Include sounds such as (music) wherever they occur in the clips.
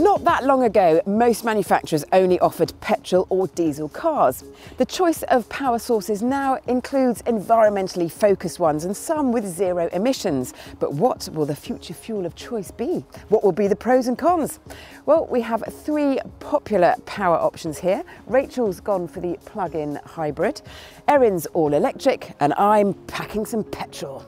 Not that long ago, most manufacturers only offered petrol or diesel cars. The choice of power sources now includes environmentally focused ones and some with zero emissions. But what will the future fuel of choice be? What will be the pros and cons? Well, we have three popular power options here. Rachel's gone for the plug-in hybrid, Erin's all electric, and I'm packing some petrol.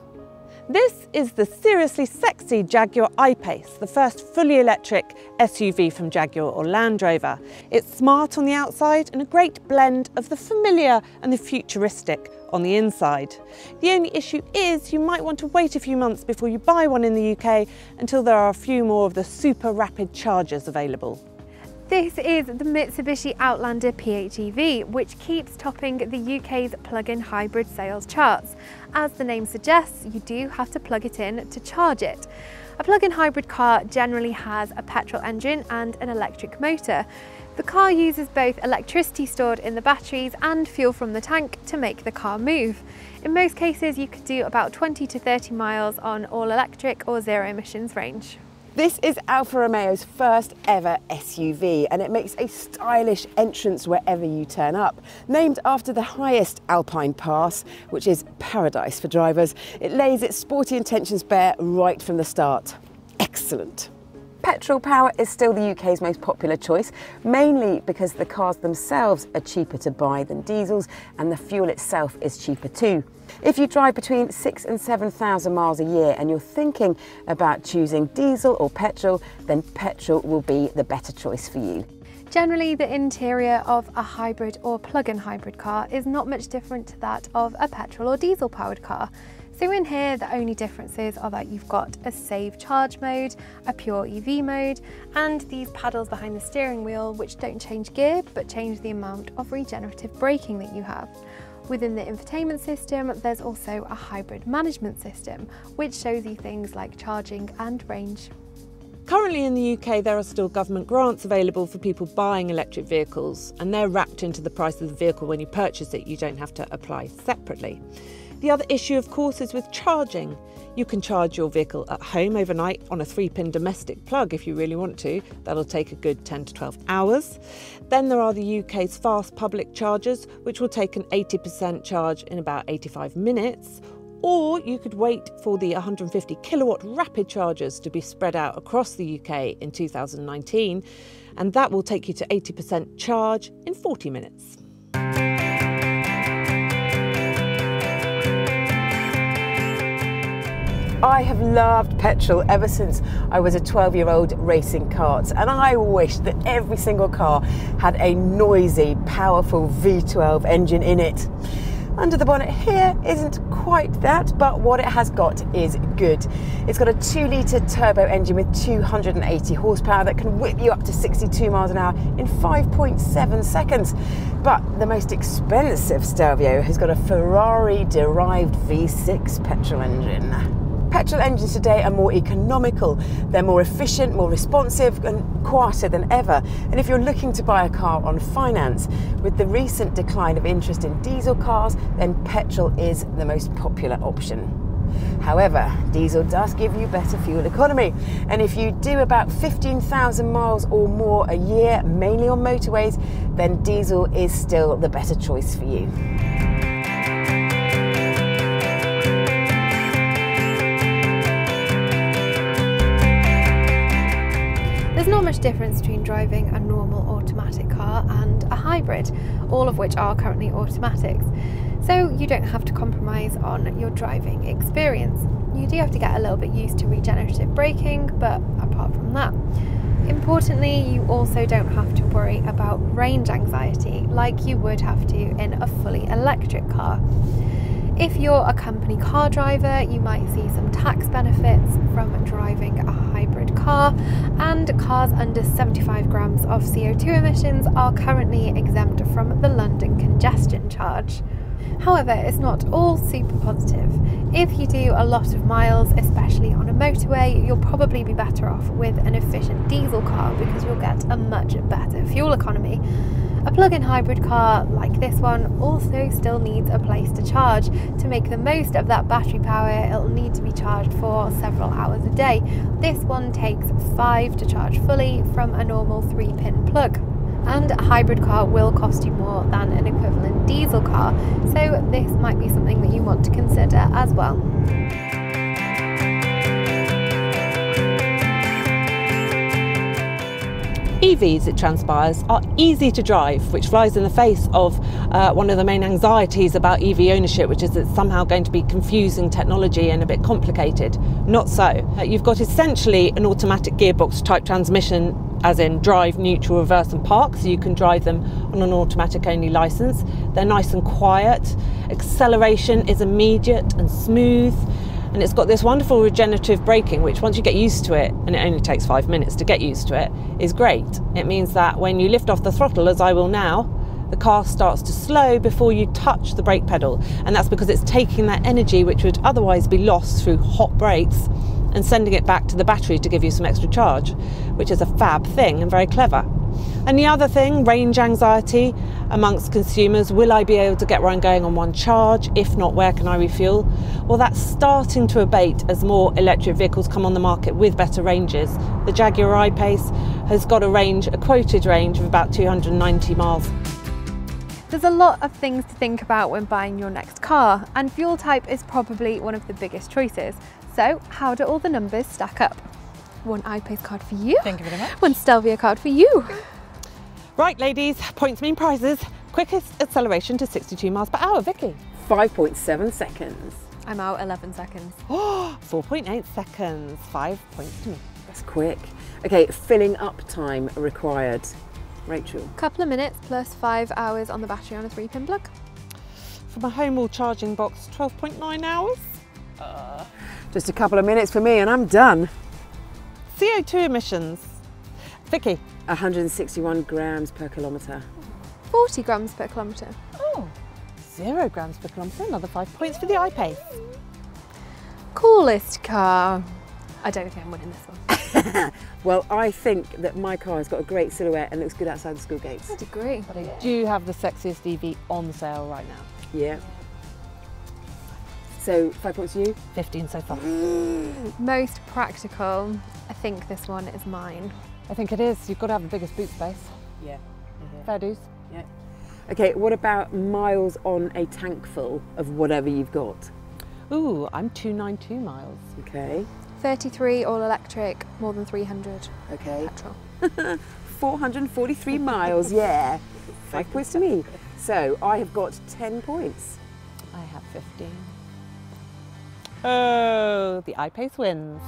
This is the seriously sexy Jaguar I-Pace, the first fully electric SUV from Jaguar or Land Rover. It's smart on the outside and a great blend of the familiar and the futuristic on the inside. The only issue is you might want to wait a few months before you buy one in the UK until there are a few more of the super rapid chargers available. This is the Mitsubishi Outlander PHEV, which keeps topping the UK's plug-in hybrid sales charts. As the name suggests, you do have to plug it in to charge it. A plug-in hybrid car generally has a petrol engine and an electric motor. The car uses both electricity stored in the batteries and fuel from the tank to make the car move. In most cases, you could do about 20 to 30 miles on all electric or zero emissions range. This is Alfa Romeo's first ever SUV and it makes a stylish entrance wherever you turn up. Named after the highest Alpine pass, which is paradise for drivers, it lays its sporty intentions bare right from the start. Excellent. Petrol power is still the UK's most popular choice, mainly because the cars themselves are cheaper to buy than diesels and the fuel itself is cheaper too. If you drive between six and 7,000 miles a year and you're thinking about choosing diesel or petrol, then petrol will be the better choice for you. Generally, the interior of a hybrid or plug-in hybrid car is not much different to that of a petrol or diesel powered car. So in here, the only differences are that you've got a save charge mode, a pure EV mode, and these paddles behind the steering wheel, which don't change gear, but change the amount of regenerative braking that you have. Within the infotainment system, there's also a hybrid management system, which shows you things like charging and range. Currently in the UK, there are still government grants available for people buying electric vehicles, and they're wrapped into the price of the vehicle when you purchase it. You don't have to apply separately. The other issue, of course, is with charging. You can charge your vehicle at home overnight on a three pin domestic plug if you really want to. That'll take a good 10 to 12 hours. Then there are the UK's fast public chargers, which will take an 80% charge in about 85 minutes. Or you could wait for the 150 kilowatt rapid chargers to be spread out across the UK in 2019, and that will take you to 80% charge in 40 minutes. I have loved petrol ever since I was a 12 year old racing karts, and I wish that every single car had a noisy, powerful V12 engine in it. Under the bonnet here isn't quite that, but what it has got is good. It's got a 2 litre turbo engine with 280 horsepower that can whip you up to 62 miles an hour in 5.7 seconds. But the most expensive Stelvio has got a Ferrari derived V6 petrol engine. Petrol engines today are more economical, they're more efficient, more responsive, and quieter than ever. And if you're looking to buy a car on finance, with the recent decline of interest in diesel cars, then petrol is the most popular option. However, diesel does give you better fuel economy. And if you do about 15,000 miles or more a year, mainly on motorways, then diesel is still the better choice for you. There's not much difference between driving a normal automatic car and a hybrid, all of which are currently automatics. So you don't have to compromise on your driving experience. You do have to get a little bit used to regenerative braking, but apart from that, Importantly, you also don't have to worry about range anxiety like you would have to in a fully electric car. If you're a company car driver, you might see some tax benefits from driving a hybrid car, and cars under 75 grams of CO2 emissions are currently exempt from the London congestion charge. However, it's not all super positive. If you do a lot of miles, especially on a motorway, you'll probably be better off with an efficient diesel car because you'll get a much better fuel economy. A plug-in hybrid car like this one also still needs a place to charge. To make the most of that battery power, it'll need to be charged for several hours a day. This one takes five to charge fully from a normal three pin plug. And a hybrid car will cost you more than an equivalent diesel car, so this might be something that you want to consider as well. EVs, it transpires, are easy to drive, which flies in the face of uh, one of the main anxieties about EV ownership, which is it's somehow going to be confusing technology and a bit complicated. Not so. Uh, you've got essentially an automatic gearbox type transmission, as in drive, neutral, reverse, and park, so you can drive them on an automatic only license. They're nice and quiet. Acceleration is immediate and smooth and it's got this wonderful regenerative braking which once you get used to it and it only takes five minutes to get used to it is great. It means that when you lift off the throttle as i will now the car starts to slow before you touch the brake pedal. And that's because it's taking that energy which would otherwise be lost through hot brakes and sending it back to the battery to give you some extra charge which is a fab thing and very clever. And the other thing, range anxiety amongst consumers. Will I be able to get where I'm going on one charge? If not, where can I refuel? Well, that's starting to abate as more electric vehicles come on the market with better ranges. The Jaguar I-Pace has got a range, a quoted range of about 290 miles. There's a lot of things to think about when buying your next car, and fuel type is probably one of the biggest choices. So, how do all the numbers stack up? One I-Pace card for you. Thank you very much. One Stelvio card for you. Right, ladies, points mean prizes. Quickest acceleration to 62 miles per hour, Vicki. 5.7 seconds. I'm out 11 seconds. (gasps) 4.8 seconds, five points to me. That's quick. Okay, filling up time required. Rachel. Couple of minutes plus five hours on the battery on a three pin plug. For my home wall charging box, 12.9 hours. Uh. Just a couple of minutes for me and I'm done. CO2 emissions. Vicki. 161 grams per kilometre. 40 grams per kilometre. Oh, zero grams per kilometre, another five points for the I-Pace. Coolest car. I don't think I'm winning this one. (laughs) Well, I think that my car has got a great silhouette and looks good outside the school gates. I'd agree. But I do have the sexiest EV on sale right now. Yeah. So, five points to you. 15 so far. (gasps) Most practical. I think this one is mine. I think it is. You've got to have the biggest boot space. Yeah. Mm-hmm. Fair dues. Yeah. Okay, what about miles on a tank full of whatever you've got? Ooh, I'm 292 miles. Okay, 33 all electric, more than 300 okay. petrol. (laughs) 443 miles, yeah. (laughs) Five points to me. So, I have got 10 points. I have 15. Oh, the I-Pace wins.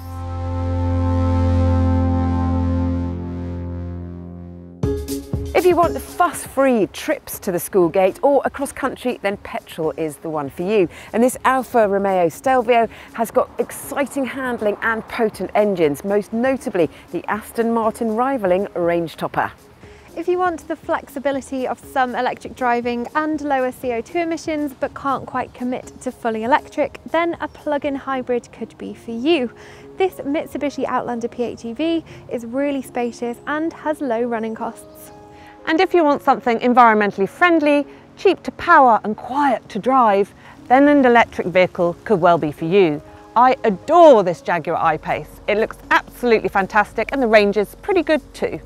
If you want fuss-free trips to the school gate or across country, then petrol is the one for you. And this Alfa Romeo Stelvio has got exciting handling and potent engines, most notably the Aston Martin rivaling range topper. If you want the flexibility of some electric driving and lower CO2 emissions but can't quite commit to fully electric, then a plug-in hybrid could be for you. This Mitsubishi Outlander PHEV is really spacious and has low running costs. And if you want something environmentally friendly, cheap to power and quiet to drive, then an electric vehicle could well be for you. I adore this Jaguar I-Pace. It looks absolutely fantastic and the range is pretty good too.